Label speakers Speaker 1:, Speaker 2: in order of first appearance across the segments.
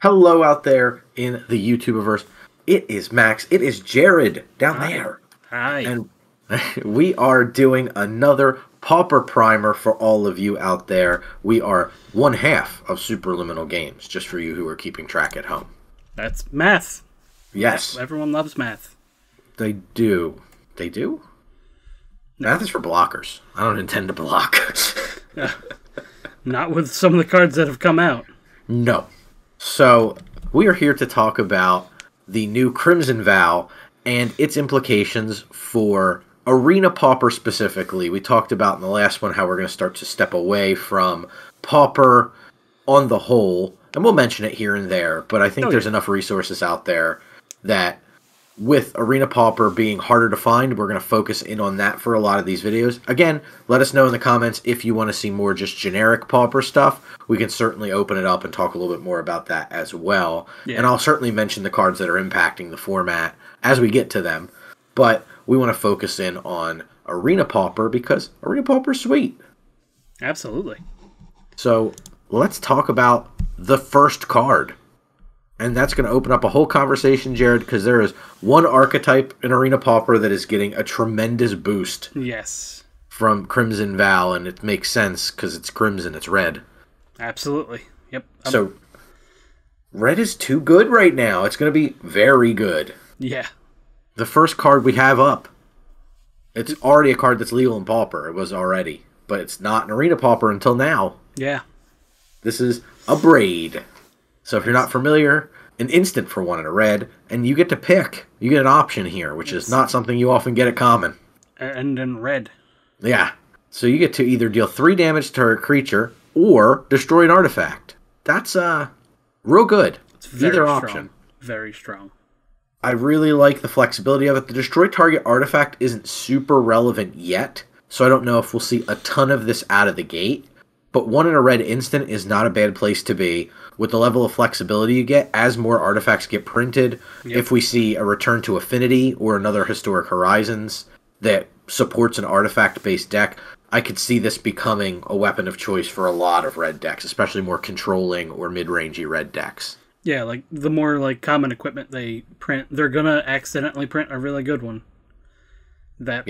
Speaker 1: Hello out there in the YouTubeverse. It is Max. It is Jayrod down
Speaker 2: Hi.
Speaker 1: there.
Speaker 2: Hi.
Speaker 1: And we are doing another Pauper Primer for all of you out there. We are one half of Supraliminal Games, just for you who are keeping track at home.
Speaker 2: That's math.
Speaker 1: Yes,
Speaker 2: Everyone loves math.
Speaker 1: they do. They do? Math is for blockers. I don't intend to block.
Speaker 2: Not with some of the cards that have come out.
Speaker 1: No. So, we are here to talk about the new Crimson Vow and its implications for Arena Pauper specifically. We talked about in the last one how we're going to start to step away from Pauper on the whole, and we'll mention it here and there, but I think
Speaker 2: Oh,
Speaker 1: there's
Speaker 2: yeah.
Speaker 1: enough resources out there that with Arena Pauper being harder to find, we're going to focus in on that for a lot of these videos. Again, let us know in the comments if you want to see more just generic Pauper stuff. We can certainly open it up and talk a little bit more about that as well.
Speaker 2: Yeah.
Speaker 1: And I'll certainly mention the cards that are impacting the format as we get to them. But we want to focus in on Arena Pauper because Arena Pauper's sweet.
Speaker 2: Absolutely.
Speaker 1: So let's talk about the first card. And that's going to open up a whole conversation, Jayrod, because there is one archetype in Arena Pauper that is getting a tremendous boost
Speaker 2: Yes.
Speaker 1: from Crimson Vow, and it makes sense because it's crimson, it's red.
Speaker 2: Absolutely. Yep. Um,
Speaker 1: So red is too good right now. It's going to be very good.
Speaker 2: yeah.
Speaker 1: The first card we have up, it's already a card that's legal in Pauper. It was already, but it's not an Arena Pauper until now.
Speaker 2: Yeah.
Speaker 1: This is Abrade. So if you're not familiar, an instant for one in a red, and you get to pick. You get an option here, which is not something you often get at common.
Speaker 2: And in red.
Speaker 1: Yeah. So you get to either deal three damage to a creature or destroy an artifact. That's uh real good.
Speaker 2: It's very
Speaker 1: Either
Speaker 2: strong.
Speaker 1: option.
Speaker 2: Very strong.
Speaker 1: I really like the flexibility of it. The destroy target artifact isn't super relevant yet, so I don't know if we'll see a ton of this out of the gate. But one in a red instant is not a bad place to be. With the level of flexibility you get, as more artifacts get printed, if we see a return to Affinity or another Historic Horizons that supports an artifact based deck, I could see this becoming a weapon of choice for a lot of red decks, especially more controlling or mid rangey red decks.
Speaker 2: Yeah, like the more like common equipment they print, they're gonna accidentally print a really good one. That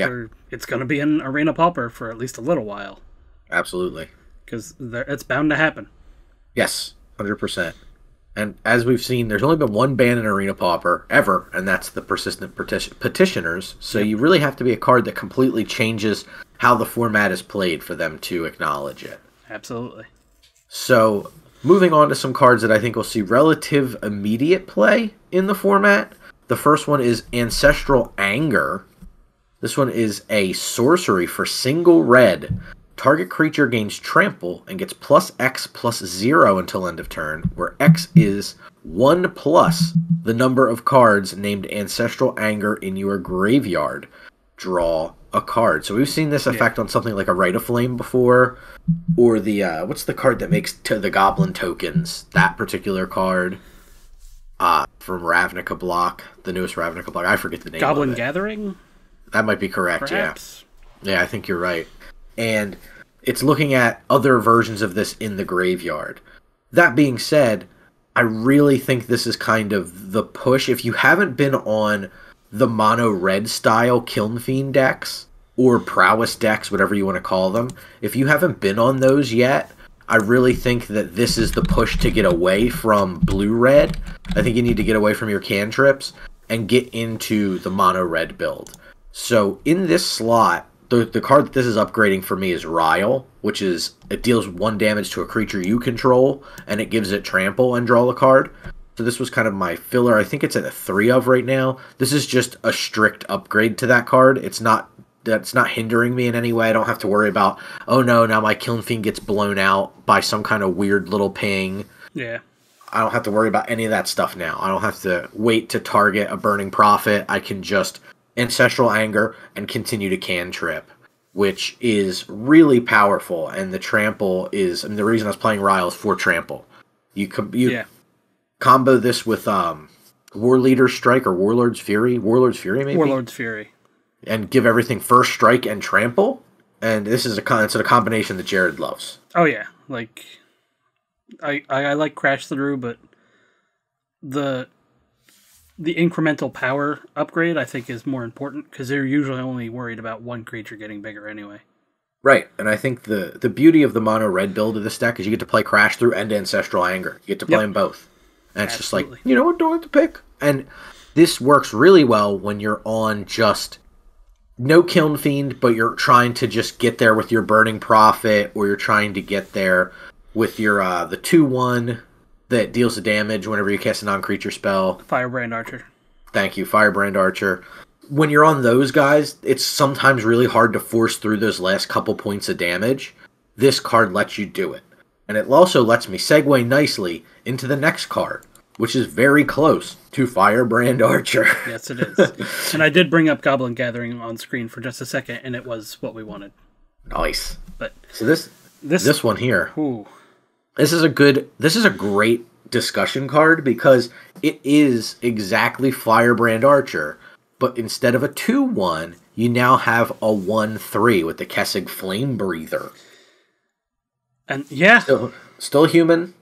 Speaker 2: it's gonna be an arena pauper for at least a little while
Speaker 1: Absolutely.
Speaker 2: because it's bound to happen.
Speaker 1: Yes, hundred percent. And as we've seen, there's only been one ban in Arena Pauper ever, and that's the persistent Petition- petitioners. So you really have to be a card that completely changes how the format is played for them to acknowledge it.
Speaker 2: Absolutely.
Speaker 1: So moving on to some cards that I think will see relative immediate play in the format. The first one is Ancestral Anger. This one is a sorcery for single red. Target creature gains trample and gets plus X plus zero until end of turn, where X is one plus the number of cards named Ancestral Anger in your graveyard. Draw a card. So we've seen this effect on something like a Rite of Flame before, or the uh, what's the card that makes to the Goblin tokens? That particular card, uh, from Ravnica block, the newest Ravnica block. I forget the name.
Speaker 2: Goblin
Speaker 1: of it.
Speaker 2: Gathering,
Speaker 1: That might be correct.
Speaker 2: perhaps.
Speaker 1: Yeah. Yeah, I think you're right. And it's looking at other versions of this in the graveyard. That being said, I really think this is kind of the push. If you haven't been on the mono red style Kiln Fiend decks or prowess decks, whatever you want to call them, if you haven't been on those yet, I really think that this is the push to get away from blue red. I think you need to get away from your cantrips and get into the mono red build. So in this slot, the, the card that this is upgrading for me is Rile, which is it deals one damage to a creature you control, and it gives it trample and draw a card. So this was kind of my filler. I think it's at a three of right now. This is just a strict upgrade to that card. It's not that's not hindering me in any way. I don't have to worry about oh no now my Kiln Fiend gets blown out by some kind of weird little ping.
Speaker 2: Yeah.
Speaker 1: I don't have to worry about any of that stuff now. I don't have to wait to target a burning prophet. I can just ancestral anger and continue to cantrip, which is really powerful. And the trample is, and the reason I was playing Rile is for trample. You com- you
Speaker 2: Yeah.
Speaker 1: combo this with um, War Leader Strike or Warlord's Fury, Warlord's Fury maybe,
Speaker 2: Warlord's Fury.
Speaker 1: and give everything first strike and trample. And this is a con- it's a combination that Jayrod loves.
Speaker 2: Oh yeah, like I, I I like Crash Through, but the the incremental power upgrade I think is more important because they're usually only worried about one creature getting bigger anyway.
Speaker 1: Right, and I think the the beauty of the mono red build of this deck is you get to play Crash through and Ancestral Anger. You get to play
Speaker 2: Yep.
Speaker 1: them both, and it's
Speaker 2: Absolutely.
Speaker 1: just like you know what do I have to pick? And this works really well when you're on just no Kiln Fiend, but you're trying to just get there with your Burning Prophet, or you're trying to get there with your uh, the two one that deals the damage whenever you cast a non creature spell.
Speaker 2: Firebrand Archer.
Speaker 1: Thank you, Firebrand Archer. When you're on those guys, it's sometimes really hard to force through those last couple points of damage. This card lets you do it. And it also lets me segue nicely into the next card, which is very close to Firebrand Archer.
Speaker 2: Yes, it is. and I did bring up Goblin Gathering on screen for just a second, and it was what we wanted.
Speaker 1: nice.
Speaker 2: But
Speaker 1: So this
Speaker 2: this,
Speaker 1: this one here,
Speaker 2: ooh,
Speaker 1: this is a good this is a great discussion card because it is exactly Firebrand Archer, but instead of a 2-1, you now have a 1-3 with the Kessig Flame Breather.
Speaker 2: and yeah,
Speaker 1: still, still human.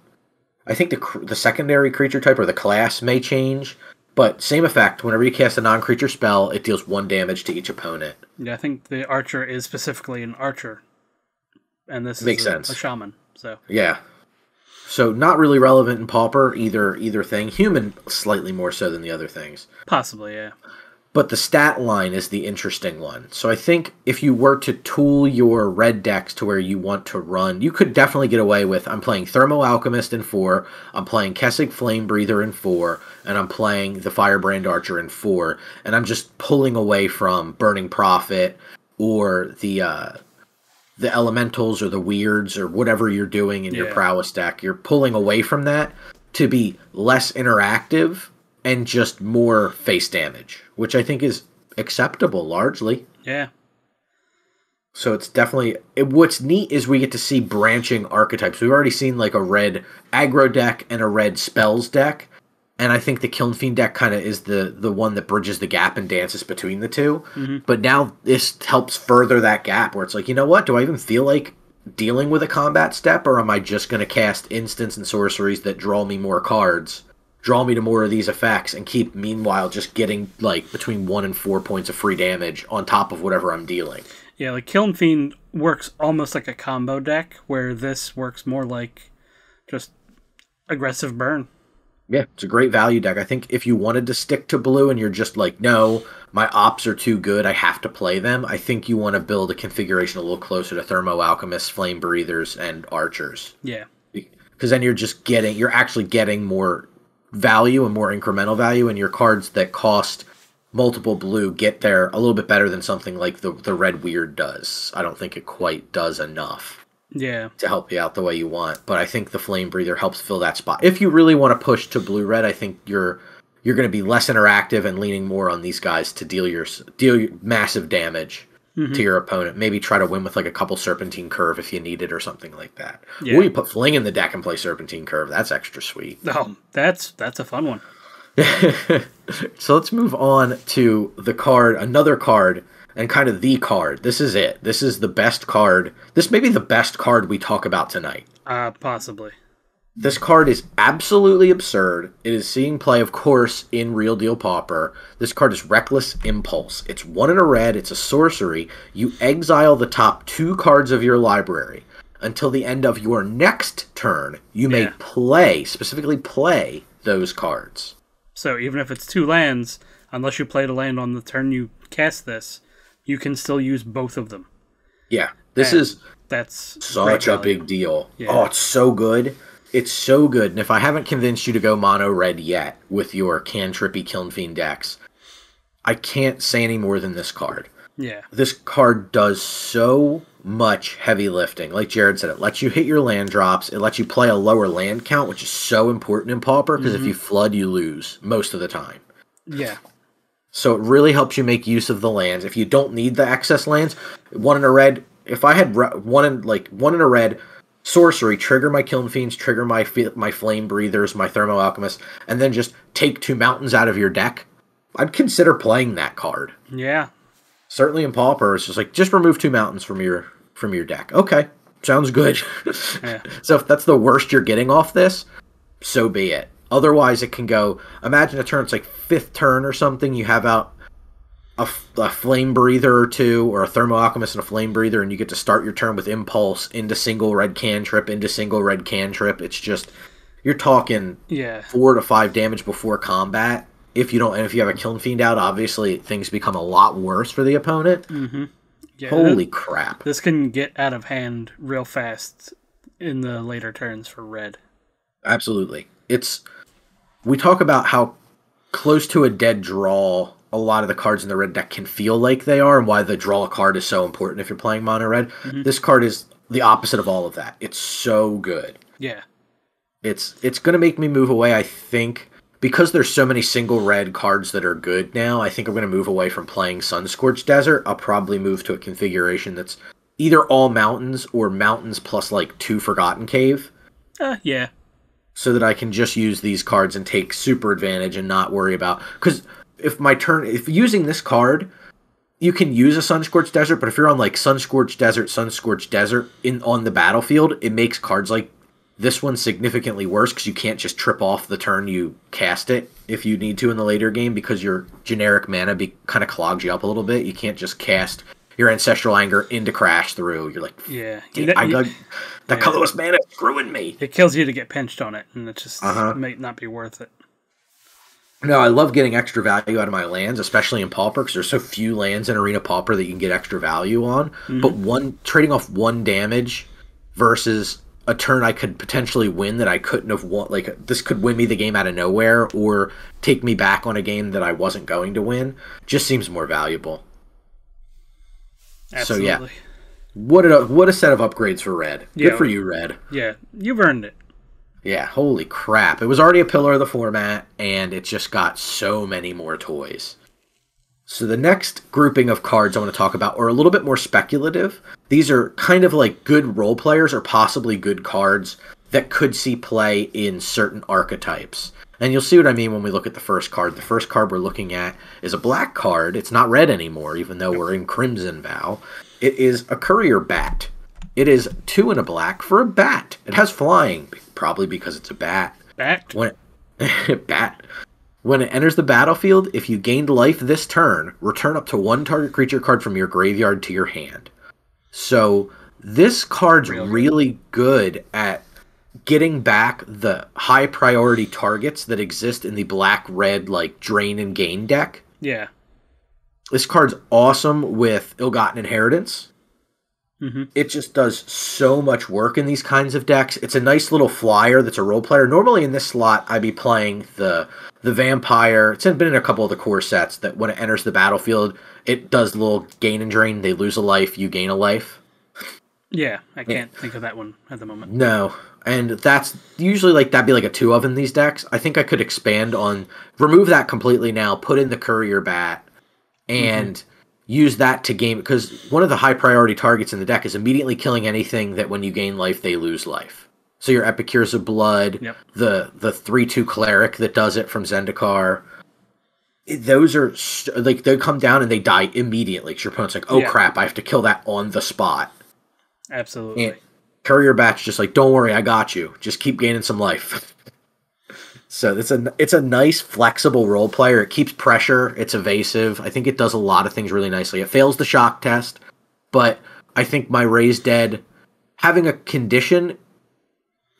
Speaker 1: I think the the secondary creature type or the class may change, but same effect. Whenever you cast a non-creature spell, it deals one damage to each opponent.
Speaker 2: yeah, I think the Archer is specifically an Archer, and this
Speaker 1: Makes
Speaker 2: is a,
Speaker 1: sense.
Speaker 2: a Shaman. So
Speaker 1: Yeah. So not really relevant in Pauper either either thing. Human slightly more so than the other things.
Speaker 2: possibly, yeah,
Speaker 1: But the stat line is the interesting one. So I think if you were to tool your red decks to where you want to run, you could definitely get away with I'm playing Thermo Alchemist in four, I'm playing Kessig Flame Breather in four, and I'm playing the Firebrand Archer in four, and I'm just pulling away from Burning Prophet or the uh the elementals or the weirds or whatever you're doing in your prowess deck. You're pulling away from that to be less interactive and just more face damage, which I think is acceptable largely.
Speaker 2: yeah,
Speaker 1: So it's definitely it, what's neat is we get to see branching archetypes. We've already seen like a red aggro deck and a red spells deck, and I think the Kiln Fiend deck kind of is the the one that bridges the gap and dances between the 2 mm-hmm. But now this helps further that gap where it's like, you know what? Do I even feel like dealing with a combat step, or am I just going to cast instants and sorceries that draw me more cards? Draw me to more of these effects and keep meanwhile just getting like between one and four points of free damage on top of whatever I'm dealing.
Speaker 2: yeah. Like Kiln Fiend works almost like a combo deck, where this works more like just aggressive burn.
Speaker 1: Yeah, it's a great value deck. I think if you wanted to stick to blue and you're just like, no, my Opts are too good, I have to play them, I think you want to build a configuration a little closer to Thermo Alchemists, Flame Breathers, and Archers.
Speaker 2: Yeah,
Speaker 1: Because then you're just getting, you're actually getting more value and more incremental value, and your cards that cost multiple blue get there a little bit better than something like the, the Red Weird does. I don't think it quite does enough
Speaker 2: yeah,
Speaker 1: to help you out the way you want. But I think the Flame Breather helps fill that spot. If you really want to push to blue red, I think you're you're going to be less interactive and leaning more on these guys to deal your deal your massive damage mm-hmm. to your opponent. Maybe try to win with like a couple Serpentine Curve if you need it or something like that.
Speaker 2: Yeah.
Speaker 1: Or you put Fling in the deck and play Serpentine Curve. That's extra sweet.
Speaker 2: Oh, that's that's a fun one.
Speaker 1: So let's move on to the card, another card, and kind of the card. This is it. This is the best card. This may be the best card we talk about tonight.
Speaker 2: Uh, possibly.
Speaker 1: This card is absolutely absurd. It is seeing play, of course, in Real Deal Pauper. This card is Reckless Impulse. It's one in a red, it's a sorcery. You exile the top two cards of your library. Until the end of your next turn, you may
Speaker 2: Yeah.
Speaker 1: play, specifically play, those cards.
Speaker 2: So even if it's two lands, unless you play a land on the turn you cast this, you can still use both of them.
Speaker 1: Yeah, this
Speaker 2: And
Speaker 1: is
Speaker 2: That's
Speaker 1: such a big deal.
Speaker 2: Yeah.
Speaker 1: Oh, it's so good. It's so good. And if I haven't convinced you to go mono red yet with your cantrippy Kiln Fiend decks, I can't say any more than this card.
Speaker 2: Yeah,
Speaker 1: This card does so much heavy lifting. Like Jayrod said, it lets you hit your land drops. It lets you play a lower land count, which is so important in Pauper because if mm-hmm. you flood, you lose most of the time.
Speaker 2: yeah,
Speaker 1: So it really helps you make use of the lands. If you don't need the excess lands, one in a red. If I had re- one in like one in a red sorcery, trigger my Kiln Fiends, trigger my my Flame Breathers, my Thermo Alchemist, and then just take two mountains out of your deck, I'd consider playing that card.
Speaker 2: yeah.
Speaker 1: Certainly in Pauper, it's just like just remove two mountains from your from your deck. Okay, sounds good.
Speaker 2: Yeah.
Speaker 1: so if that's the worst you're getting off this, so be it. Otherwise, it can go. Imagine a turn. It's like fifth turn or something. You have out a, a flame breather or two, or a thermo alchemist and a flame breather, and you get to start your turn with impulse into single red cantrip into single red cantrip. It's just you're talking
Speaker 2: Yeah.
Speaker 1: four to five damage before combat. If you don't, and if you have a Kiln Fiend out, obviously things become a lot worse for the opponent. Mm-hmm.
Speaker 2: yeah
Speaker 1: Holy crap!
Speaker 2: This can get out of hand real fast in the later turns for red.
Speaker 1: Absolutely. It's we talk about how close to a dead draw a lot of the cards in the red deck can feel like they are and why the draw card is so important if you're playing mono red. This card is the opposite of all of that. It's so good.
Speaker 2: Yeah.
Speaker 1: It's it's going to make me move away I think because there's so many single red cards that are good now. I think I'm going to move away from playing Sunscorched Desert. I'll probably move to a configuration that's either all mountains or mountains plus like two Forgotten Cave
Speaker 2: Uh, yeah.
Speaker 1: So that I can just use these cards and take super advantage and not worry about because if my turn if using this card you can use a Sunscorched Desert, but if you're on like Sunscorched Desert, Sunscorched Desert in on the battlefield, it makes cards like this one significantly worse because you can't just trip off the turn you cast it if you need to in the later game because your generic mana be kind of clogs you up a little bit. You can't just cast your ancestral anger into crash through. You're like,
Speaker 2: Yeah.
Speaker 1: "Damn,
Speaker 2: You-
Speaker 1: I
Speaker 2: you-
Speaker 1: got that colorless mana is screwing me.
Speaker 2: it kills you to get pinched on it, and it just
Speaker 1: Uh-huh.
Speaker 2: might not be worth it.
Speaker 1: No, I love getting extra value out of my lands, especially in Pauper, because there's so few lands in Arena Pauper that you can get extra value on. But one trading off one damage versus a turn I could potentially win that I couldn't have won. Like this could win me the game out of nowhere, or take me back on a game that I wasn't going to win. Just seems more valuable. So, yeah. What a what a set of upgrades for Red.
Speaker 2: Yeah.
Speaker 1: Good for you, Red.
Speaker 2: yeah. You've earned it.
Speaker 1: Yeah, holy crap. It was already a pillar of the format, and it just got so many more toys. So the next grouping of cards I want to talk about are a little bit more speculative. These are kind of like good role players or possibly good cards that could see play in certain archetypes. And you'll see what I mean when we look at the first card. The first card we're looking at is a black card. It's not red anymore, even though we're in Crimson Vow. It is a Courier Bat. It is two and a black for a bat. It has flying, probably because it's a bat.
Speaker 2: Backed.
Speaker 1: When it, bat. When it enters the battlefield, if you gained life this turn, return up to one target creature card from your graveyard to your hand. So this card's
Speaker 2: Real good.
Speaker 1: really good at getting back the high priority targets that exist in the black red like drain and gain deck.
Speaker 2: Yeah.
Speaker 1: This card's awesome with Ill-Gotten Inheritance.
Speaker 2: Mhm.
Speaker 1: It just does so much work in these kinds of decks. It's a nice little flyer that's a role player. Normally in this slot, I'd be playing the the vampire. It's been in a couple of the core sets that when it enters the battlefield, it does little gain and drain. They lose a life, you gain a life.
Speaker 2: Yeah. I can't think of that one at the moment.
Speaker 1: No. And that's usually like that'd be like a two of in these decks. I think I could expand on remove that completely now, put in the courier bat, and mm-hmm. use that to gain because one of the high priority targets in the deck is immediately killing anything that when you gain life they lose life. So your Epicures of Blood,
Speaker 2: Yep.
Speaker 1: the the three two cleric that does it from Zendikar. Those are st- like they come down and they die immediately. your opponent's like, "Oh
Speaker 2: Yeah.
Speaker 1: crap! I have to kill that on the spot."
Speaker 2: Absolutely.
Speaker 1: And courier bat's just like, don't worry, I got you. Just keep gaining some life. so it's a it's a nice flexible role player. It keeps pressure. It's evasive. I think it does a lot of things really nicely. It fails the shock test, but I think my Raise Dead having a condition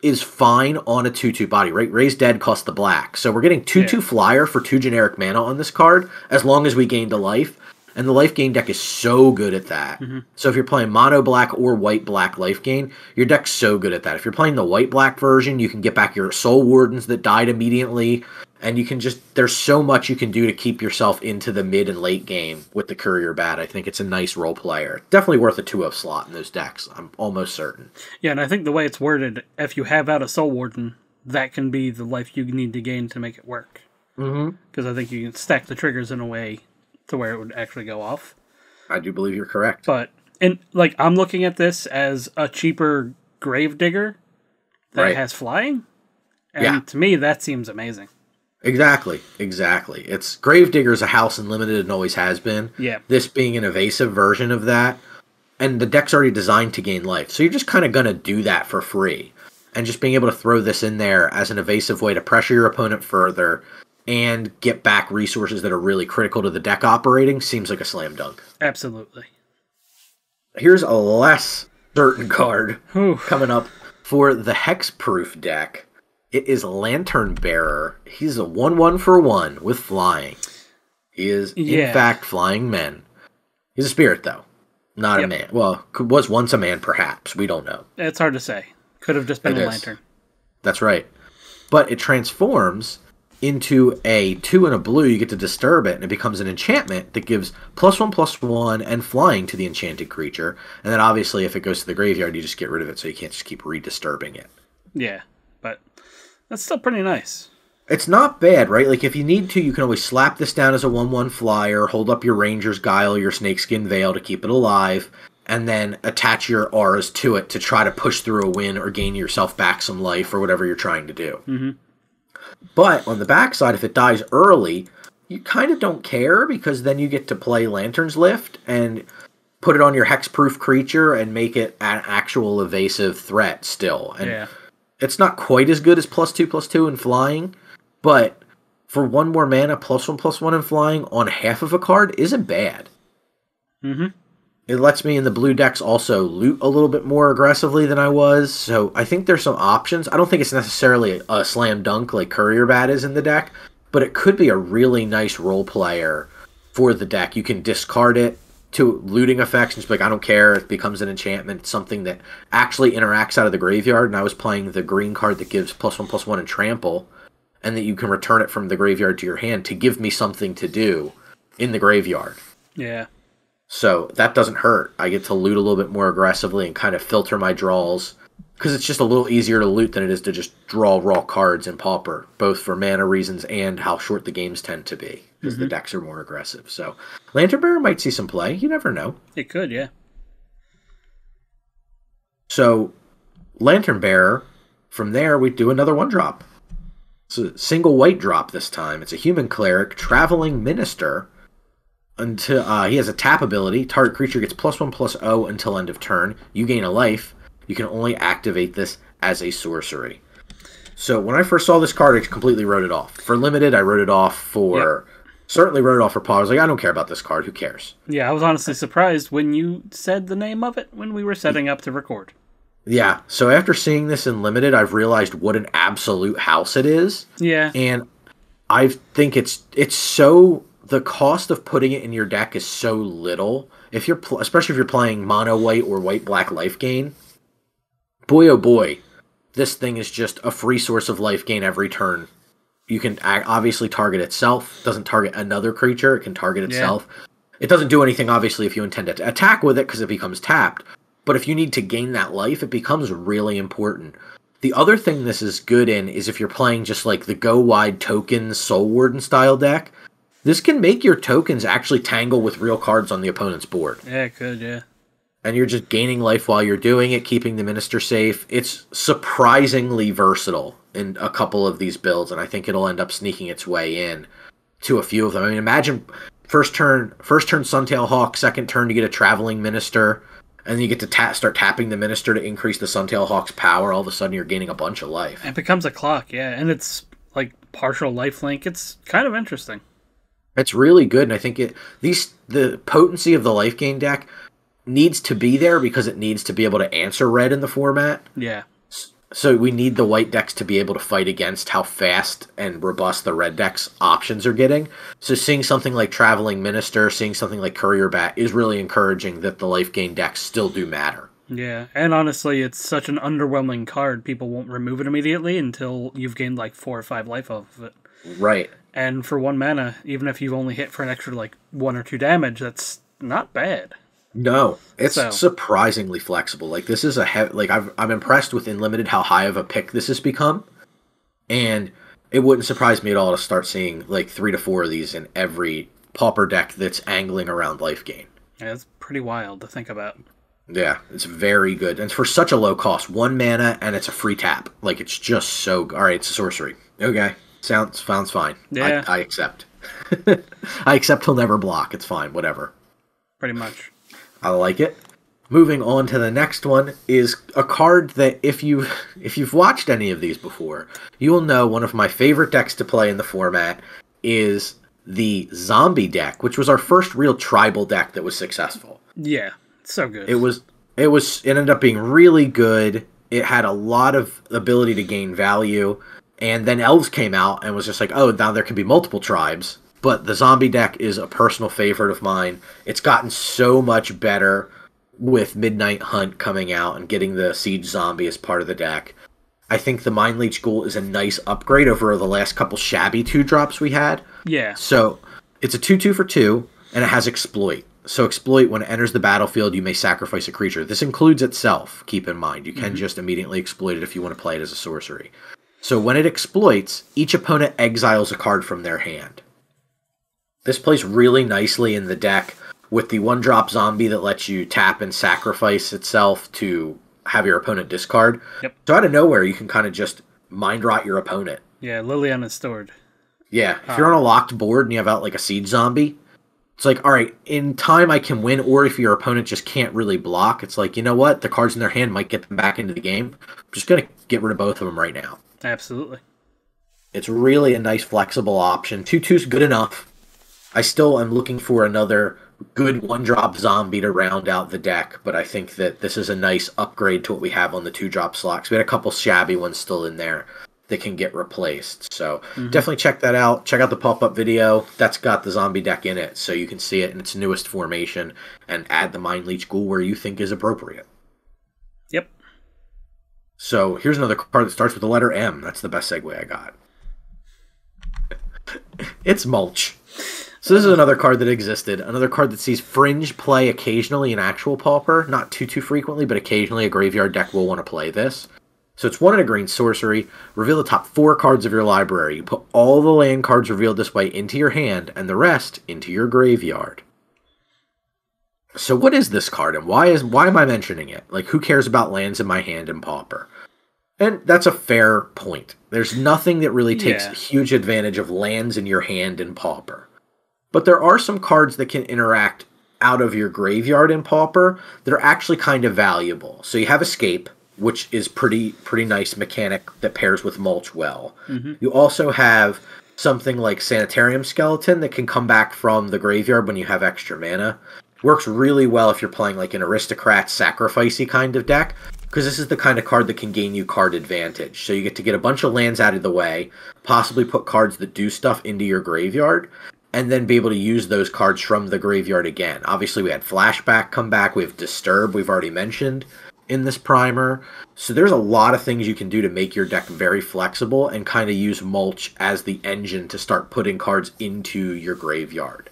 Speaker 1: is fine on a 2-2 body, right? Raise Dead costs the black. So we're getting 2-2
Speaker 2: Yeah.
Speaker 1: flyer for 2 generic mana on this card, as long as we gained a life. And the life gain deck is so good at that. So if you're playing mono black or white black life gain, your deck's so good at that. If you're playing the white black version, you can get back your soul wardens that died immediately. And you can just, there's so much you can do to keep yourself into the mid and late game with the courier bat. I think it's a nice role player. Definitely worth a 2 of slot in those decks. I'm almost certain.
Speaker 2: Yeah, and I think the way it's worded, if you have out a Soul Warden, that can be the life you need to gain to make it work.
Speaker 1: Mm-hmm.
Speaker 2: Because I think you can stack the triggers in a way to where it would actually go off.
Speaker 1: I do believe you're correct.
Speaker 2: But and like I'm looking at this as a cheaper grave digger that
Speaker 1: Right.
Speaker 2: has flying. And
Speaker 1: Yeah.
Speaker 2: to me that seems amazing.
Speaker 1: Exactly, exactly. It's Gravedigger is a house unlimited and always has been.
Speaker 2: Yeah.
Speaker 1: This being an evasive version of that, and the deck's already designed to gain life, so you're just kind of gonna do that for free. and just being able to throw this in there as an evasive way to pressure your opponent further and get back resources that are really critical to the deck operating seems like a slam dunk.
Speaker 2: Absolutely.
Speaker 1: Here's a less certain card
Speaker 2: Whew.
Speaker 1: coming up for the Hexproof deck. It is Lantern Bearer. He's a 1 1 for 1 with flying. He is,
Speaker 2: Yeah.
Speaker 1: in fact, flying men. He's a spirit, though, not a man. Well, was once a man, perhaps. We don't know.
Speaker 2: It's hard to say. Could have just been
Speaker 1: It
Speaker 2: a
Speaker 1: is.
Speaker 2: lantern.
Speaker 1: That's right. But it transforms into a two and a blue. You get to disturb it, and it becomes an enchantment that gives plus one, plus one, and flying to the enchanted creature. And then obviously, if it goes to the graveyard, you just get rid of it, so you can't just keep redisturbing it.
Speaker 2: Yeah, but that's still pretty nice.
Speaker 1: It's not bad, right? Like if you need to, you can always slap this down as a one-one flyer, hold up your Ranger's Guile, your Snakeskin Veil to keep it alive, and then attach your auras to it to try to push through a win or gain yourself back some life or whatever you're trying to do.
Speaker 2: Mm-hmm.
Speaker 1: But on the backside, if it dies early, you kind of don't care because then you get to play Lantern's Lift and put it on your hexproof creature and make it an actual evasive threat still. And
Speaker 2: Yeah.
Speaker 1: it's not quite as good as plus two plus two in flying, but for one more mana, plus one plus one in flying on half of a card isn't bad.
Speaker 2: Mhm.
Speaker 1: It lets me in the blue decks also loot a little bit more aggressively than I was, so I think there's some options. I don't think it's necessarily a slam dunk like Courier Bat is in the deck, but it could be a really nice role player for the deck. You can discard it to looting effects and just be like, I don't care. It becomes an enchantment, something that actually interacts out of the graveyard. And I was playing the green card that gives plus one plus one and trample, and that you can return it from the graveyard to your hand to give me something to do in the graveyard.
Speaker 2: Yeah.
Speaker 1: So that doesn't hurt. I get to loot a little bit more aggressively and kind of filter my draws because it's just a little easier to loot than it is to just draw raw cards in Pauper, both for mana reasons and how short the games tend to be because the mm-hmm. decks are more aggressive. So Lantern Bearer might see some play. You never know.
Speaker 2: It could, yeah.
Speaker 1: So Lantern Bearer, from there we do another one drop. It's a single white drop this time. It's a human cleric, traveling minister. Until uh, he has a tap ability, target creature gets plus one plus O until end of turn. You gain a life. You can only activate this as a sorcery. So when I first saw this card, I completely wrote it off. For limited, I wrote it off. For certainly wrote it off for Paul. I was like, I don't care about this card. Who cares?
Speaker 2: Yeah, I was honestly surprised when you said the name of it when we were setting up to record.
Speaker 1: Yeah. So after seeing this in limited, I've realized what an absolute house it is.
Speaker 2: Yeah.
Speaker 1: and I think it's it's so the cost of putting it in your deck is so little. If you're pl- especially if you're playing mono white or white black life gain, boy oh boy, this thing is just a free source of life gain every turn. You can obviously target itself. Doesn't target another creature. It can target itself. It doesn't do anything obviously if you intend to attack with it because it becomes tapped. But if you need to gain that life, it becomes really important. The other thing this is good in is if you're playing just like the go wide tokens Soul Warden style deck, this can make your tokens actually tangle with real cards on the opponent's board.
Speaker 2: Yeah, it could, yeah.
Speaker 1: And you're just gaining life while you're doing it, keeping the minister safe. It's surprisingly versatile in a couple of these builds, and I think it'll end up sneaking its way in to a few of them. I mean, imagine first turn, first turn Suntail Hawk, second turn to get a traveling minister, and then you get to ta- start tapping the minister to increase the Suntail Hawk's power. All of a sudden, you're gaining a bunch of life.
Speaker 2: It becomes a clock, yeah, and it's like partial life link. It's kind of interesting.
Speaker 1: It's really good, and I think it these the potency of the life gain deck needs to be there because it needs to be able to answer red in the format.
Speaker 2: Yeah.
Speaker 1: So we need the white decks to be able to fight against how fast and robust the red decks options are getting. So seeing something like Traveling Minister, seeing something like Courier Bat is really encouraging that the life gain decks still do matter.
Speaker 2: Yeah, and honestly, it's such an underwhelming card. People won't remove it immediately until you've gained like four or five life off of it.
Speaker 1: Right.
Speaker 2: And for one mana, even if you've only hit for an extra like one or two damage, that's not bad.
Speaker 1: No, it's
Speaker 2: So-
Speaker 1: surprisingly flexible. Like this is a he- like I've, I'm impressed with Unlimited how high of a pick this has become, and it wouldn't surprise me at all to start seeing like three to four of these in every pauper deck that's angling around life gain.
Speaker 2: Yeah, it's pretty wild to think about.
Speaker 1: Yeah, it's very good, and it's for such a low cost, one mana, and it's a free tap. Like it's just so all right. It's a sorcery. Okay, sounds sounds fine.
Speaker 2: Yeah.
Speaker 1: I, I accept. I accept he'll never block. It's fine. Whatever.
Speaker 2: Pretty much.
Speaker 1: I like it. moving on to the next one is a card that if you if you've watched any of these before, you will know one of my favorite decks to play in the format is the zombie deck, which was our first real tribal deck that was successful.
Speaker 2: Yeah, so good.
Speaker 1: It was it was it ended up being really good. It had a lot of ability to gain value. And then elves came out and was just like, oh, now there can be multiple tribes. But the zombie deck is a personal favorite of mine. It's gotten so much better with Midnight Hunt coming out and getting the Siege Zombie as part of the deck. I think the Mind Leech Ghoul is a nice upgrade over the last couple shabby two drops we had.
Speaker 2: yeah.
Speaker 1: So it's a 2 2 for 2, and it has Exploit. So, Exploit, when it enters the battlefield, you may sacrifice a creature. This includes itself, keep in mind. You can mm-hmm. just immediately exploit it if you want to play it as a sorcery. So, when it exploits, each opponent exiles a card from their hand. This plays really nicely in the deck with the one drop zombie that lets you tap and sacrifice itself to have your opponent discard.
Speaker 2: Yep.
Speaker 1: So, out of nowhere, you can kind of just mind rot your opponent.
Speaker 2: Yeah, Liliana's Steward.
Speaker 1: Yeah, if you're ah. on a locked board and you have out like a Siege Zombie, it's like, all right, in time I can win, or if your opponent just can't really block, it's like, you know what, the cards in their hand might get them back into the game. I'm just gonna get rid of both of them right now.
Speaker 2: Absolutely.
Speaker 1: It's really a nice flexible option. Two two's good enough. I still am looking for another good one drop zombie to round out the deck, but I think that this is a nice upgrade to what we have on the two drop slots. We had a couple shabby ones still in there that can get replaced. So mm-hmm. definitely check that out. Check out the pop up video. That's got the zombie deck in it, so you can see it in its newest formation and add the Mind Leech Ghoul where you think is appropriate. So here's another card that starts with the letter M. That's the best segue I got. it's Mulch. So this is another card that existed. Another card that sees Fringe play occasionally in actual Pauper. Not too too frequently, but occasionally a graveyard deck will want to play this. So it's one in a green sorcery. Reveal the top four cards of your library. You put all the land cards revealed this way into your hand, and the rest into your graveyard. So what is this card, and why is why am I mentioning it? Like, who cares about lands in my hand and Pauper? And that's a fair point. There's nothing that really takes
Speaker 2: Yeah.
Speaker 1: huge advantage of lands in your hand in Pauper. But there are some cards that can interact out of your graveyard in Pauper that are actually kind of valuable. So you have Escape, which is pretty pretty nice mechanic that pairs with Mulch well. Mm-hmm. You also have something like Sanitarium Skeleton that can come back from the graveyard when you have extra mana. Works really well if you're playing like an aristocrat sacrificey kind of deck, because this is the kind of card that can gain you card advantage. So you get to get a bunch of lands out of the way, possibly put cards that do stuff into your graveyard, and then be able to use those cards from the graveyard again. Obviously, we had Flashback come back, we have Disturb, we've already mentioned in this primer. So there's a lot of things you can do to make your deck very flexible and kind of use Mulch as the engine to start putting cards into your graveyard.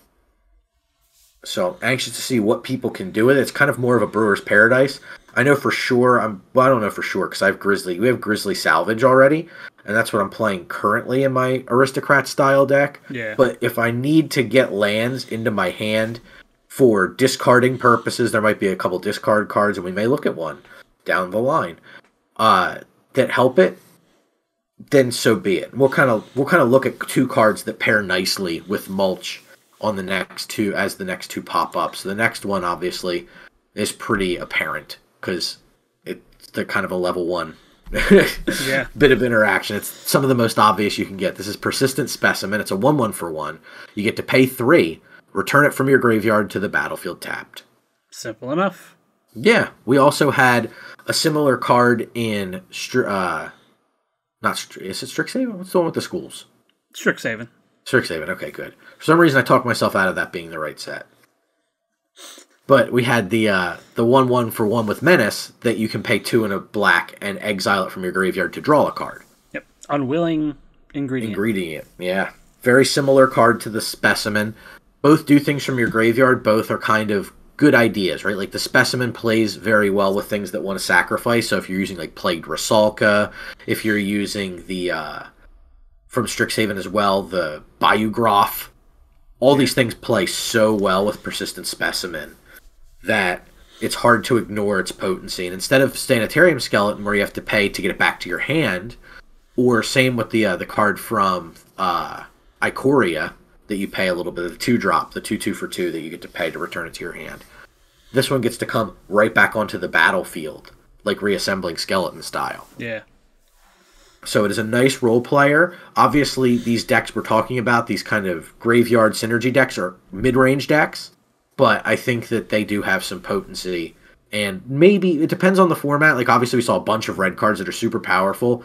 Speaker 1: So anxious to see what people can do with it. It's kind of more of a brewer's paradise. I know for sure. I'm well. I don't know for sure because I have Grisly. We have Grisly Salvage already, and that's what I'm playing currently in my aristocrat style deck.
Speaker 2: Yeah.
Speaker 1: But if I need to get lands into my hand for discarding purposes, there might be a couple discard cards, and we may look at one down the line uh, that help it. Then so be it. We'll kind of we'll kind of look at two cards that pair nicely with mulch on the next two as the next two pop up. So the next one obviously is pretty apparent because it's the kind of a level one
Speaker 2: Yeah.
Speaker 1: bit of interaction. It's some of the most obvious you can get. This is persistent specimen. It's a one one for one. You get to pay three, return it from your graveyard to the battlefield tapped.
Speaker 2: Simple enough.
Speaker 1: Yeah, we also had a similar card in Str- uh, not is it Strixhaven? What's the one with the schools?
Speaker 2: Strixhaven.
Speaker 1: Strixhaven. Okay, good. For some reason, I talked myself out of that being the right set. But we had the uh, the one one for one with menace that you can pay two in a black and exile it from your graveyard to draw a card.
Speaker 2: Yep. Unwilling ingredient.
Speaker 1: Ingredient, yeah. Very similar card to the specimen. Both do things from your graveyard. Both are kind of good ideas, right? Like the specimen plays very well with things that want to sacrifice. So if you're using like plagued Rusalka, if you're using the uh, from Strixhaven as well, the Bayou Groff, all these things play so well with persistent specimen that it's hard to ignore its potency. And instead of Sanitarium Skeleton, where you have to pay to get it back to your hand, or same with the uh, the card from uh, Ikoria that you pay a little bit of the two drop, the two two for two that you get to pay to return it to your hand. this one gets to come right back onto the battlefield, like reassembling skeleton style.
Speaker 2: Yeah.
Speaker 1: So it is a nice role player. Obviously, these decks we're talking about, these kind of graveyard synergy decks, are mid range decks, but I think that they do have some potency. And maybe it depends on the format. Like, obviously, we saw a bunch of red cards that are super powerful.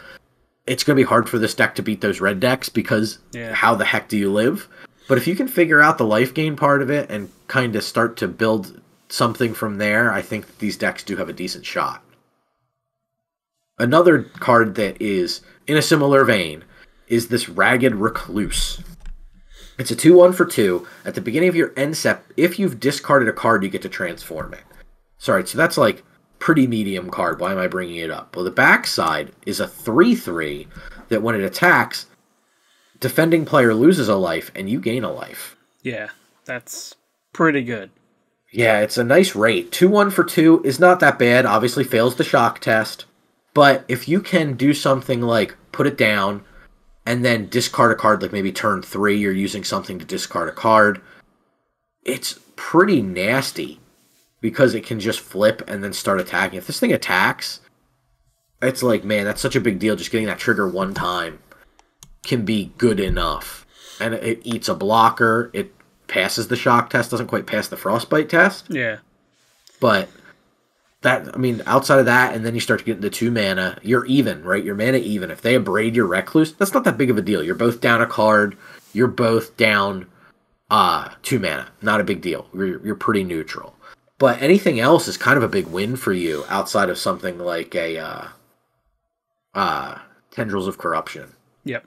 Speaker 1: It's going to be hard for this deck to beat those red decks because
Speaker 2: Yeah.
Speaker 1: how the heck do you live? But if you can figure out the life gain part of it and kind of start to build something from there, I think these decks do have a decent shot. Another card that is in a similar vein is this Ragged Recluse. It's a 2 1 for 2. At the beginning of your end step, if you've discarded a card, you get to transform it. Sorry, so that's like pretty medium card. Why am I bringing it up? Well, the backside is a 3 3 that when it attacks, defending player loses a life and you gain a life.
Speaker 2: Yeah. That's pretty good.
Speaker 1: Yeah, it's a nice rate. 2 1 for 2 is not that bad. Obviously, fails the shock test. But if you can do something like put it down and then discard a card, like maybe turn 3, you're using something to discard a card, it's pretty nasty because it can just flip and then start attacking. If this thing attacks, it's like, man, that's such a big deal. Just getting that trigger one time can be good enough. And it eats a blocker. It passes the shock test, doesn't quite pass the frostbite test.
Speaker 2: Yeah.
Speaker 1: But that, I mean, outside of that, and then you start to get into two mana, you're even, right? You're mana even. If they abrade your recluse, that's not that big of a deal. You're both down a card. You're both down uh two mana. Not a big deal. You're, you're pretty neutral. But anything else is kind of a big win for you outside of something like a uh, uh, Tendrils of Corruption.
Speaker 2: Yep.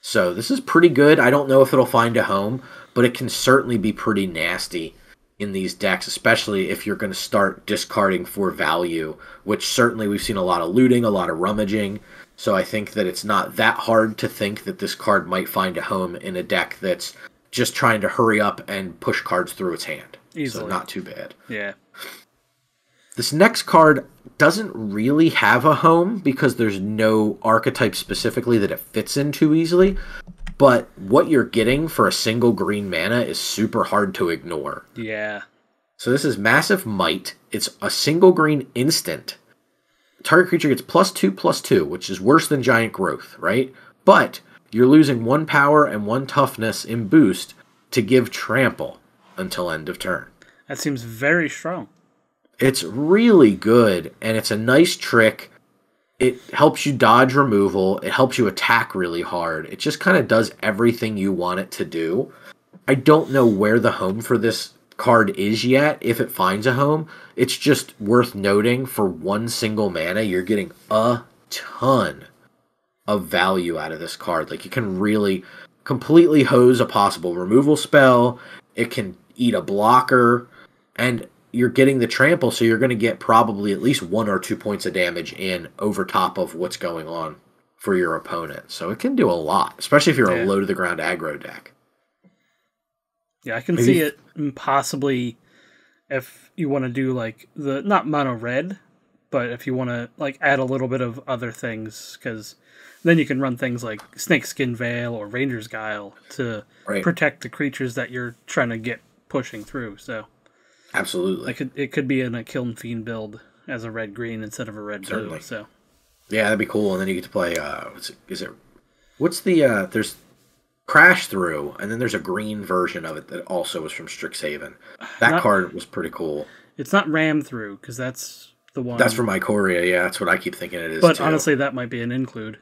Speaker 1: So this is pretty good. I don't know if it'll find a home, but it can certainly be pretty nasty in these decks, especially if you're going to start discarding for value, which certainly we've seen a lot of looting, a lot of rummaging. So I think that it's not that hard to think that this card might find a home in a deck that's just trying to hurry up and push cards through its hand. So
Speaker 2: Easily.
Speaker 1: not too bad.
Speaker 2: Yeah.
Speaker 1: This next card doesn't really have a home because there's no archetype specifically that it fits in too easily. But what you're getting for a single green mana is super hard to ignore.
Speaker 2: Yeah.
Speaker 1: So this is Massive Might. It's a single green instant. Target creature gets plus two, plus two, which is worse than Giant Growth, right? But you're losing one power and one toughness in boost to give Trample until end of turn.
Speaker 2: That seems very strong.
Speaker 1: It's really good, and it's a nice trick. It helps you dodge removal. It helps you attack really hard. It just kind of does everything you want it to do. I don't know where the home for this card is yet, if it finds a home. It's just worth noting for one single mana, you're getting a ton of value out of this card. Like, you can really completely hose a possible removal spell, it can eat a blocker, and you're getting the trample, so you're going to get probably at least one or two points of damage in over top of what's going on for your opponent. So it can do a lot, especially if you're
Speaker 2: Yeah.
Speaker 1: a low to the ground aggro deck.
Speaker 2: Yeah, I can
Speaker 1: Maybe-
Speaker 2: see it possibly if you want to do like the not mono red, but if you want to like add a little bit of other things, because then you can run things like Snakeskin Veil or Ranger's Guile to
Speaker 1: Right.
Speaker 2: protect the creatures that you're trying to get pushing through. So
Speaker 1: Absolutely.
Speaker 2: like it, it could be in a Kiln Fiend build as a red green instead of a red blue. So
Speaker 1: Yeah, that'd be cool. And then you get to play. Uh, what's it, is it? What's the? Uh, there's Crash Through, and then there's a green version of it that also was from Strixhaven. That
Speaker 2: Not-
Speaker 1: card was pretty cool.
Speaker 2: it's not Ram through because that's the one.
Speaker 1: That's from Ikoria. Yeah, that's what I keep thinking it is.
Speaker 2: But
Speaker 1: too.
Speaker 2: honestly, that might be an include.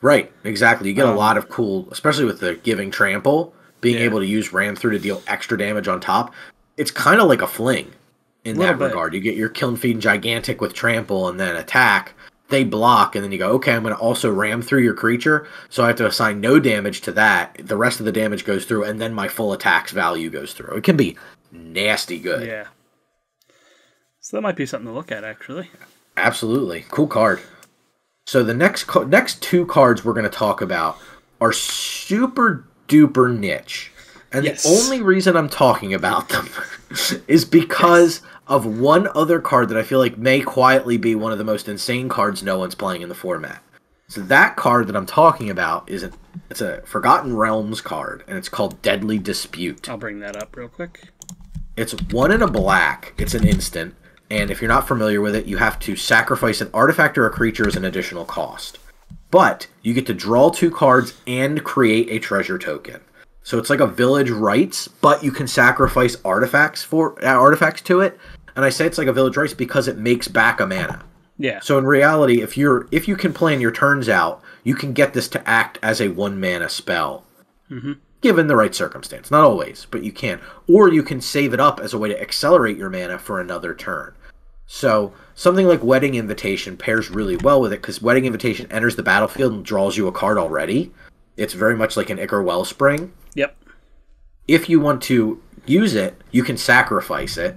Speaker 1: right, exactly. You get a
Speaker 2: Um,
Speaker 1: lot of cool, especially with the giving trample, being
Speaker 2: Yeah.
Speaker 1: able to use ram through to deal extra damage on top. It's kind of like a fling in that
Speaker 2: bit.
Speaker 1: regard. You get your Kiln Fiend gigantic with trample and then attack. They block, and then you go, okay, I'm going to also ram through your creature, so I have to assign no damage to that. The rest of the damage goes through, and then my full attacks value goes through. It can be nasty good.
Speaker 2: Yeah. So that might be something to look at, actually.
Speaker 1: Absolutely, cool card. So the next ca- next two cards we're going to talk about are super duper niche, and
Speaker 2: Yes.
Speaker 1: the only reason I'm talking about them is because of one other card that I feel like may quietly be one of the most insane cards no one's playing in the format. So that card that I'm talking about is a it's a Forgotten Realms card, and it's called Deadly Dispute.
Speaker 2: I'll bring that up real quick.
Speaker 1: It's one in a black. It's an instant. And if you're not familiar with it, you have to sacrifice an artifact or a creature as an additional cost. But you get to draw two cards and create a treasure token. So it's like a village rites, but you can sacrifice artifacts for uh, artifacts to it. And I say it's like a village rites because it makes back a mana.
Speaker 2: Yeah.
Speaker 1: So in reality, if you're if you can plan your turns out, you can get this to act as a one mana spell,
Speaker 2: mm-hmm.
Speaker 1: given the right circumstance. Not always, but you can. Or you can save it up as a way to accelerate your mana for another turn. So something like Wedding Invitation pairs really well with it because Wedding Invitation enters the battlefield and draws you a card already. It's very much like an Ichor Wellspring.
Speaker 2: Yep.
Speaker 1: If you want to use it, you can sacrifice it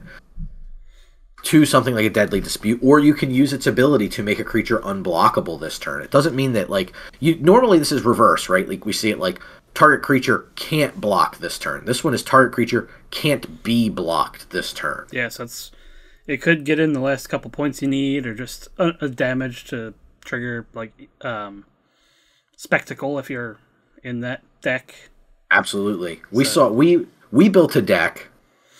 Speaker 1: to something like a deadly dispute or you can use its ability to make a creature unblockable this turn it doesn't mean that like you normally this is reverse right like we see it like target creature can't block this turn this one is target creature can't be blocked this turn
Speaker 2: yeah so it's it could get in the last couple points you need or just a, a damage to trigger like um spectacle if you're in that deck
Speaker 1: absolutely we so. saw we we built a deck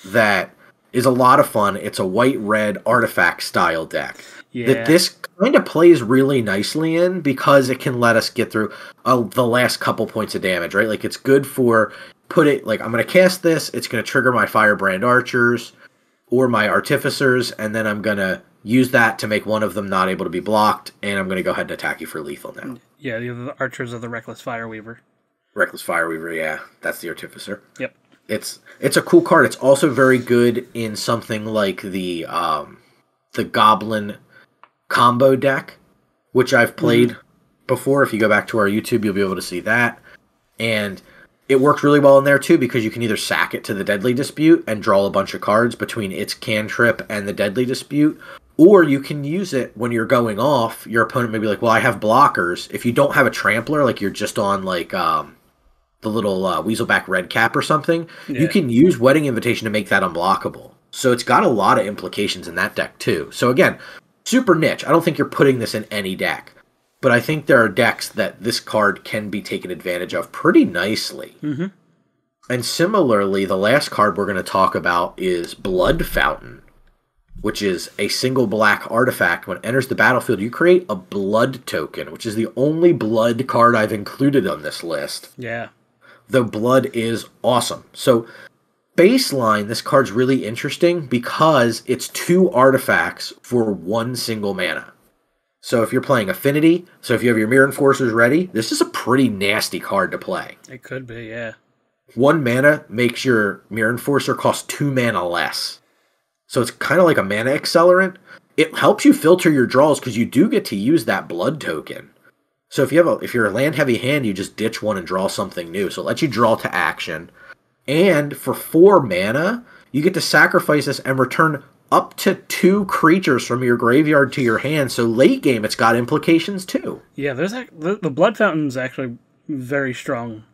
Speaker 1: that is a lot of fun. It's a white red artifact style deck
Speaker 2: yeah.
Speaker 1: that this kind of plays really nicely in because it can let us get through uh, the last couple points of damage, right? Like it's good for put it like I'm going to cast this, it's going to trigger my firebrand archers or my artificers, and then I'm going to use that to make one of them not able to be blocked, and I'm going to go ahead and attack you for lethal now.
Speaker 2: Yeah, the archers of the Reckless Fireweaver.
Speaker 1: Reckless Fireweaver, yeah, that's the artificer.
Speaker 2: Yep
Speaker 1: it's it's a cool card. It's also very good in something like the um, the Goblin combo deck, which I've played mm-hmm. before. If you go back to our YouTube, you'll be able to see that, and it works really well in there too because you can either sack it to the Deadly Dispute and draw a bunch of cards between its cantrip and the Deadly Dispute, or you can use it when you're going off. Your opponent may be like, "Well, I have blockers." If you don't have a Trampler, like you're just on like um, the little uh, Weaselback Redcap or something, yeah. you can use Wedding Invitation to make that unblockable. So it's got a lot of implications in that deck too. So again, super niche. I don't think you're putting this in any deck, but I think there are decks that this card can be taken advantage of pretty nicely.
Speaker 2: Mm-hmm.
Speaker 1: And similarly, the last card we're going to talk about is Blood Fountain, which is a single black artifact. When it enters the battlefield, you create a blood token, which is the only blood card I've included on this list.
Speaker 2: Yeah
Speaker 1: the blood is awesome. So baseline, this card's really interesting because it's two artifacts for one single mana. So if you're playing Affinity, so if you have your Myr Enforcers ready, this is a pretty nasty card to play.
Speaker 2: It could be, yeah.
Speaker 1: One mana makes your Myr Enforcer cost two mana less. So it's kind of like a mana accelerant. It helps you filter your draws because you do get to use that blood token. So if you have a if you're a land heavy hand, you just ditch one and draw something new. So it lets you draw to action. And for four mana, you get to sacrifice this and return up to two creatures from your graveyard to your hand. So late game, it's got implications too.
Speaker 2: Yeah, there's the, the blood fountain's actually very strong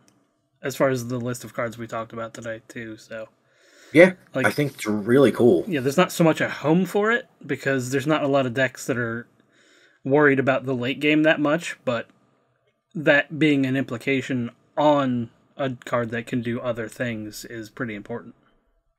Speaker 2: as far as the list of cards we talked about today too. So
Speaker 1: yeah, like, I think it's really cool.
Speaker 2: Yeah, there's not so much a home for it because there's not a lot of decks that are worried about the late game that much, but that being an implication on a card that can do other things is pretty important.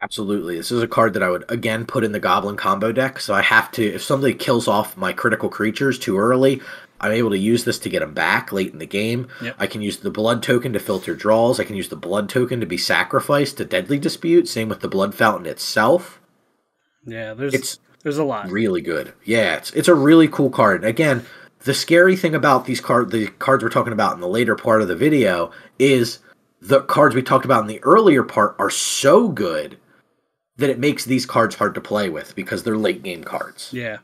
Speaker 1: Absolutely. This is a card that I would again put in the Goblin combo deck. So I have to, if somebody kills off my critical creatures too early, I'm able to use this to get them back late in the game.
Speaker 2: Yep.
Speaker 1: I can use the blood token to filter draws. I can use the blood token to be sacrificed to Deadly Dispute. Same with the Blood Fountain itself.
Speaker 2: Yeah, there's it's there's a lot.
Speaker 1: Really good. Yeah, it's it's a really cool card. Again, the scary thing about these card the cards we're talking about in the later part of the video is the cards we talked about in the earlier part are so good that it makes these cards hard to play with because they're late game cards.
Speaker 2: Yeah.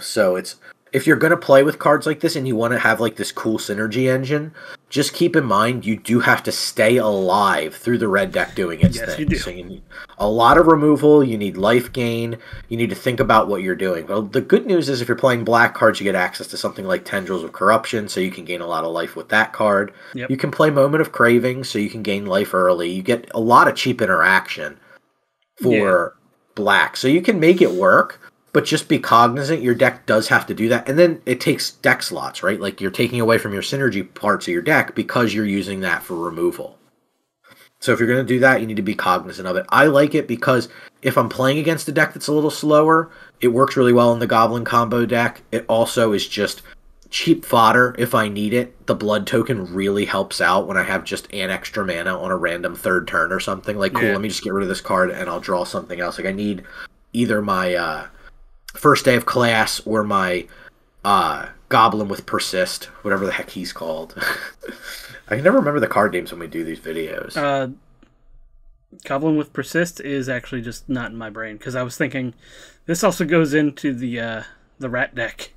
Speaker 1: So it's if you're going to play with cards like this and you want to have like this cool synergy engine, just keep in mind you do have to stay alive through the red deck doing its
Speaker 2: yes,
Speaker 1: thing.
Speaker 2: You do.
Speaker 1: So you need a lot of removal, you need life gain, you need to think about what you're doing. Well, the good news is if you're playing black cards, you get access to something like Tendrils of Corruption, so you can gain a lot of life with that card.
Speaker 2: Yep.
Speaker 1: You can play Moment of Craving, so you can gain life early. You get a lot of cheap interaction for yeah. black. So you can make it work but just be cognizant your deck does have to do that and then it takes deck slots right like you're taking away from your synergy parts of your deck because you're using that for removal So if you're going to do that, you need to be cognizant of it. I like it because if I'm playing against a deck that's a little slower, it works really well in the Goblin combo deck. It also is just cheap fodder if I need it. The blood token really helps out when I have just an extra mana on a random third turn or something. Like, cool,
Speaker 2: Yeah.
Speaker 1: let me just get rid of this card and I'll draw something else. Like, I need either my uh, first day of class or my uh, goblin with persist, whatever the heck he's called. I can never remember the card names when we do these videos.
Speaker 2: Uh, Goblin with Persist is actually just not in my brain because I was thinking this also goes into the uh, the rat deck.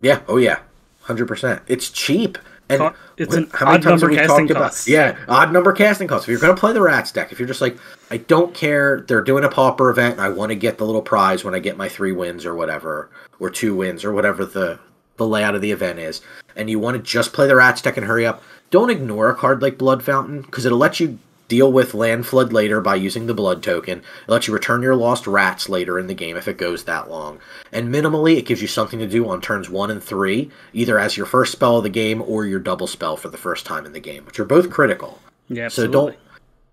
Speaker 1: Yeah. Oh yeah. Hundred percent. It's cheap. And
Speaker 2: it's an
Speaker 1: how many
Speaker 2: odd
Speaker 1: times have we
Speaker 2: casting
Speaker 1: talked about?
Speaker 2: costs.
Speaker 1: Yeah, odd number casting costs. If you're gonna play the Rats deck, if you're just like, I don't care, they're doing a pauper event, and I want to get the little prize when I get my three wins or whatever, or two wins or whatever the the layout of the event is, and you want to just play the Rats deck and hurry up. Don't ignore a card like Blood Fountain because it'll let you deal with land flood later by using the blood token. It lets you return your lost rats later in the game if it goes that long. And minimally, it gives you something to do on turns one and three, either as your first spell of the game or your double spell for the first time in the game, which are both critical.
Speaker 2: Yeah,
Speaker 1: So don't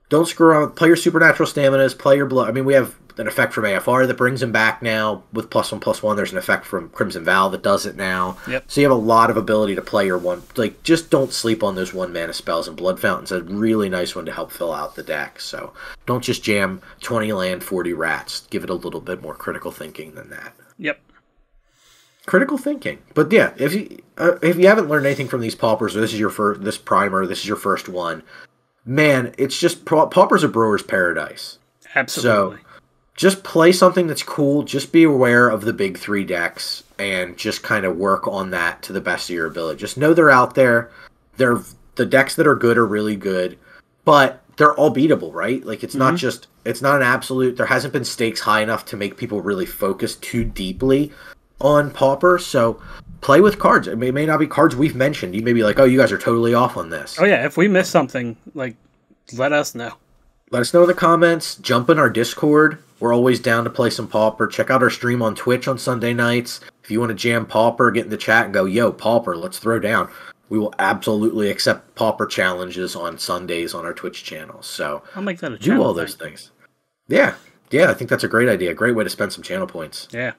Speaker 1: don't screw around. Play your supernatural staminas. Play your blood. I mean, we have an effect from AFR that brings him back now with plus one plus one. There's an effect from Crimson Vow that does it now.
Speaker 2: Yep.
Speaker 1: So you have a lot of ability to play your one. Like, just don't sleep on those one mana spells. And Blood Fountain's a really nice one to help fill out the deck. So don't just jam twenty land, forty rats. Give it a little bit more critical thinking than that
Speaker 2: Yep.
Speaker 1: critical thinking. But yeah, if you uh, if you haven't learned anything from these paupers, or this is your first this primer, this is your first one, man, it's just pa- paupers a brewer's paradise.
Speaker 2: Absolutely.
Speaker 1: Just play something that's cool. Just be aware of the big three decks and just kind of work on that to the best of your ability. Just know they're out there. They're the decks that are good are really good, but they're all beatable, right? Like it's not mm-hmm. just it's not an absolute. There hasn't been stakes high enough to make people really focus too deeply on Pauper. So play with cards. It may, may not be cards we've mentioned. You may be like, oh, you guys are totally off on this.
Speaker 2: oh yeah, if we miss something, like let us know.
Speaker 1: Let us know in the comments. Jump in our Discord. We're always down to play some Pauper. Check out our stream on Twitch on Sunday nights. If you want to jam Pauper, get in the chat and go, yo, Pauper, let's throw down. We will absolutely accept Pauper challenges on Sundays on our Twitch channel. So
Speaker 2: I'll make that a
Speaker 1: do all those
Speaker 2: thing.
Speaker 1: things. Yeah. Yeah, I think that's a great idea. Great way to spend some channel points.
Speaker 2: Yeah.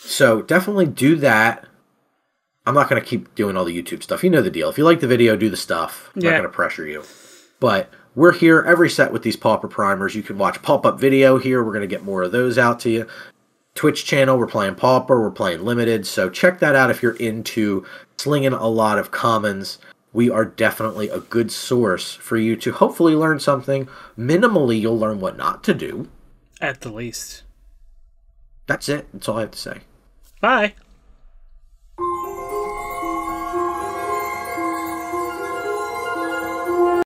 Speaker 1: So definitely do that. I'm not going to keep doing all the YouTube stuff. You know the deal. If you like the video, do the stuff. I'm not going to pressure you. But we're here every set with these Pauper primers. You can watch pop up video here. We're going to get more of those out to you. Twitch channel, we're playing Pauper, we're playing Limited. So check that out if you're into slinging a lot of commons. We are definitely a good source for you to hopefully learn something. Minimally, you'll learn what not to do.
Speaker 2: At the least.
Speaker 1: That's it. That's all I have to say.
Speaker 2: Bye.